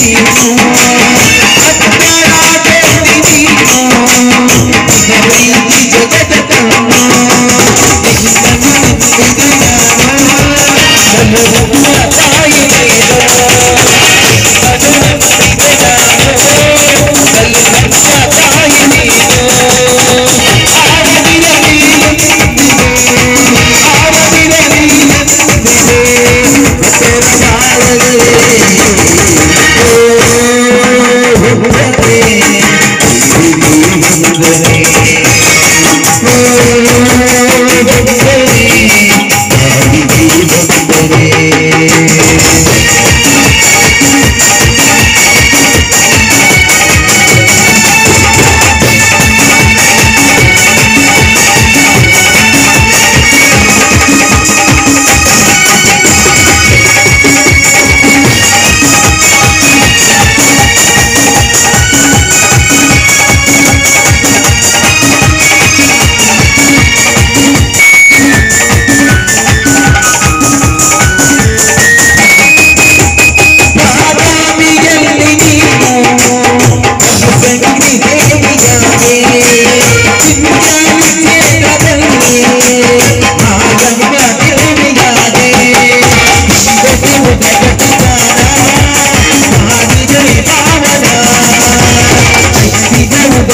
see you soon.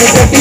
Thank you.